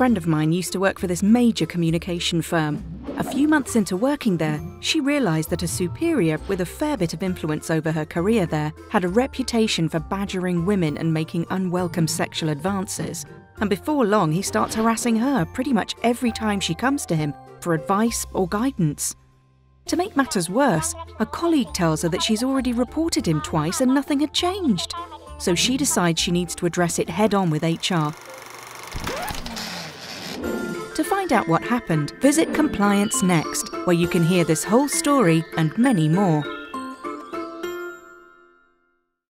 friend of mine used to work for this major communication firm. A few months into working there, she realised that a superior with a fair bit of influence over her career there had a reputation for badgering women and making unwelcome sexual advances. And before long, he starts harassing her pretty much every time she comes to him for advice or guidance. To make matters worse, a colleague tells her that she's already reported him twice and nothing had changed. So she decides she needs to address it head on with HR. To find out what happened, visit Compliance Next, where you can hear this whole story and many more.